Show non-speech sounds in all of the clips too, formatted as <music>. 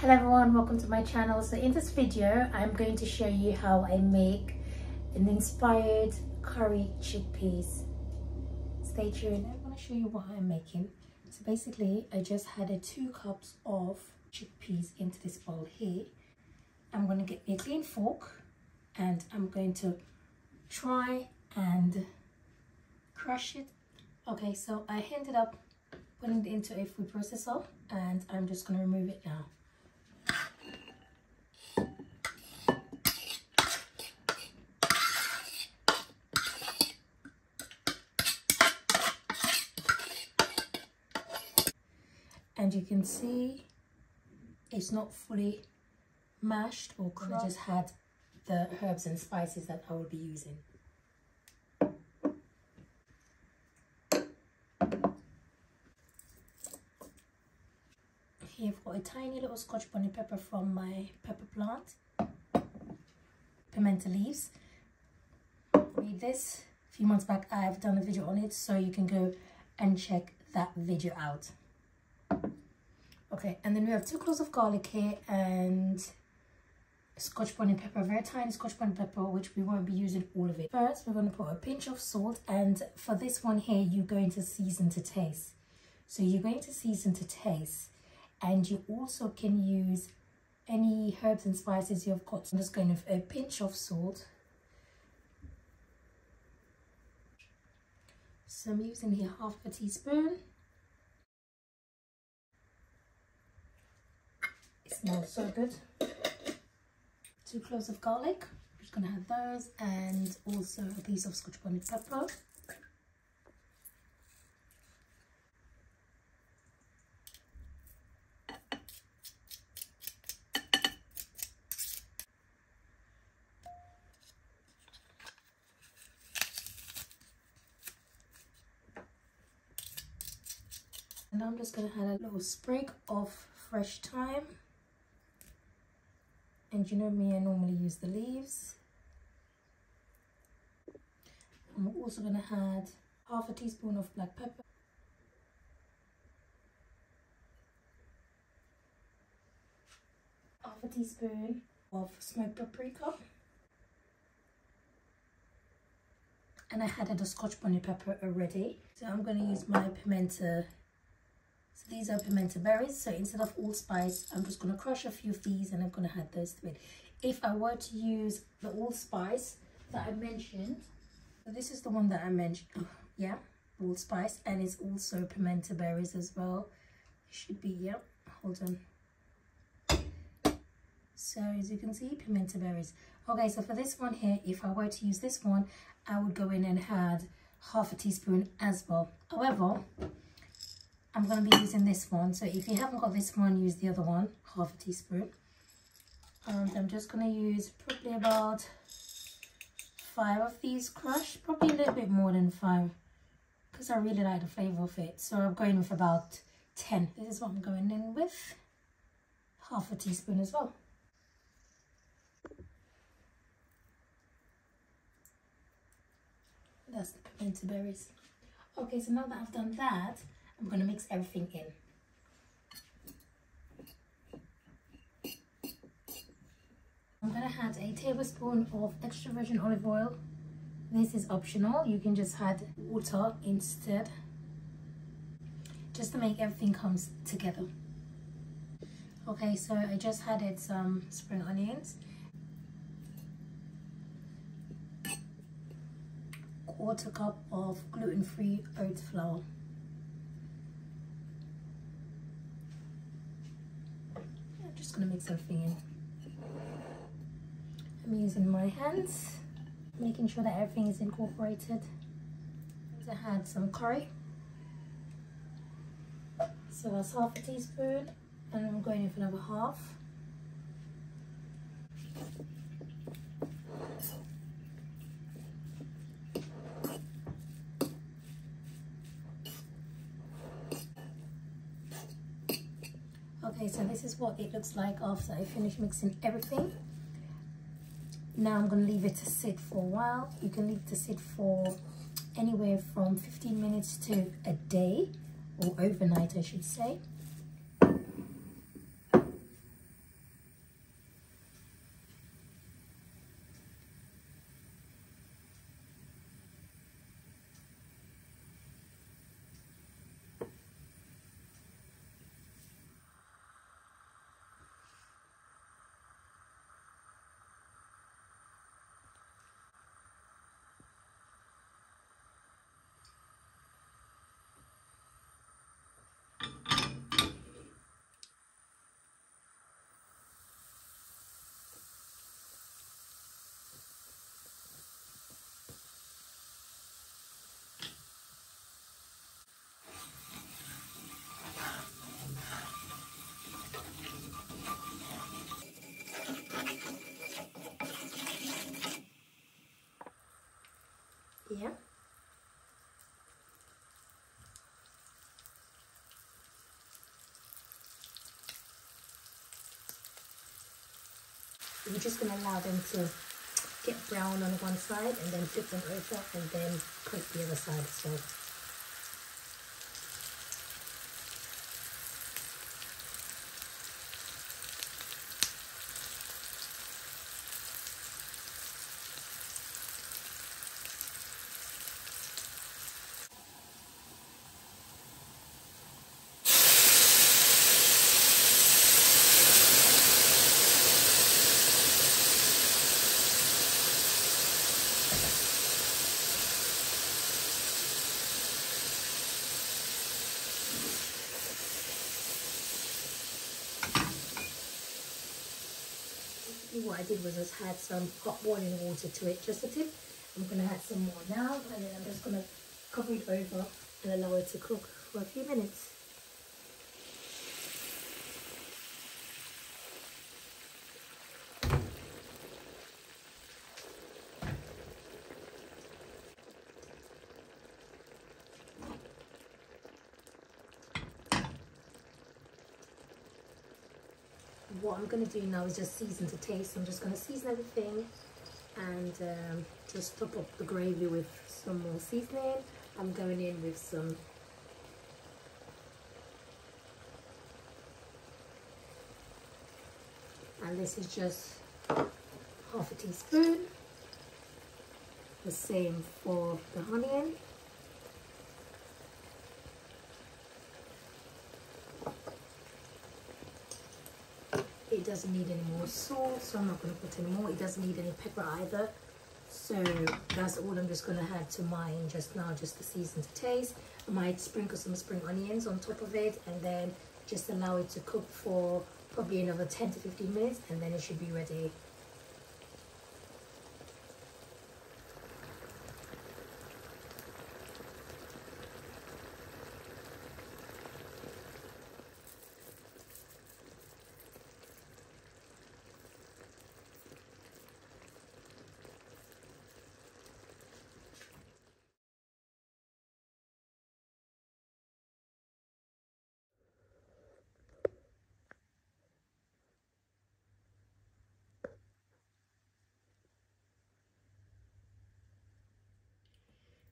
hello everyone. Welcome to my channel. So in this video i'm going to show you how i make an inspired curry chickpeas. Stay tuned. I'm going to show you what i'm making. So basically i just added two cups of chickpeas into this bowl here. I'm going to get a clean fork and i'm going to try and crush it. Okay so i ended up putting it into a food processor and i'm just going to remove it now you can see it's not fully mashed or crushed. I just had the herbs and spices that I will be using. Here I've got a tiny little scotch bonnet pepper from my pepper plant, pimento leaves. Read this, a few months back I've done a video on it so you can go and check that video out okay and then we have two cloves of garlic here and scotch bonnet pepper very tiny scotch bonnet pepper which we won't be using all of it. First we're going to put a pinch of salt and for this one here you're going to season to taste. So you're going to season to taste and you also can use any herbs and spices you've got. I'm just going with a pinch of salt. So i'm using here half a teaspoon so good. Two cloves of garlic. I'm just gonna have those and also a piece of scotch bonnet pepper. And I'm just going to add a little sprig of fresh thyme and you know me I normally use the leaves. I'm also going to add half a teaspoon of black pepper. Half a teaspoon of smoked paprika. And I had a scotch bonnet pepper already. So I'm going to use my pimento so these are pimento berries. So instead of allspice, I'm just going to crush a few of these and I'm going to add those to it. If I were to use the allspice that I mentioned, so this is the one that I mentioned, <sighs> yeah, allspice, and it's also pimento berries as well. Should be, yeah, hold on. So as you can see, pimento berries. Okay, so for this one here, if I were to use this one, I would go in and add half a teaspoon as well. However, I'm going to be using this one. So if you haven't got this one, use the other one, half a teaspoon. And I'm just going to use probably about five of these crushed, probably a little bit more than five because I really like the flavour of it. So I'm going with about 10. This is what I'm going in with. Half a teaspoon as well. That's the pimento berries. Okay, so now that I've done that, I'm going to mix everything in. I'm going to add a tablespoon of extra virgin olive oil. This is optional. You can just add water instead. Just to make everything comes together. Okay, so I just added some spring onions. Quarter cup of gluten-free oat flour. To mix everything in. I'm using my hands, making sure that everything is incorporated. I had some curry. So that's half a teaspoon and I'm going in for another half. Okay so this is what it looks like after I finish mixing everything. Now I'm going to leave it to sit for a while. You can leave it to sit for anywhere from 15 minutes to a day or overnight I should say We're just going to allow them to get brown on one side and then flip them over and then cook the other side as well. What I did was just add some hot boiling water to it, just a tip. I'm going to add some more now, and then I'm just going to cover it over and allow it to cook for a few minutes. What I'm going to do now is just season to taste. I'm just going to season everything and um, just top up the gravy with some more seasoning. I'm going in with some and this is just half a teaspoon the same for the onion it doesn't need any more salt so I'm not going to put any more. It doesn't need any pepper either. So that's all I'm just going to add to mine just now just to season to taste. I might sprinkle some spring onions on top of it and then just allow it to cook for probably another 10 to 15 minutes and then it should be ready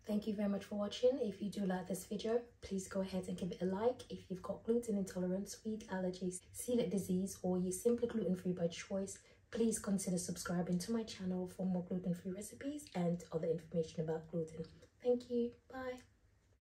Thank you very much for watching. If you do like this video, please go ahead and give it a like. If you've got gluten intolerance, wheat allergies, celiac disease, or you're simply gluten-free by choice, please consider subscribing to my channel for more gluten-free recipes and other information about gluten. Thank you. Bye.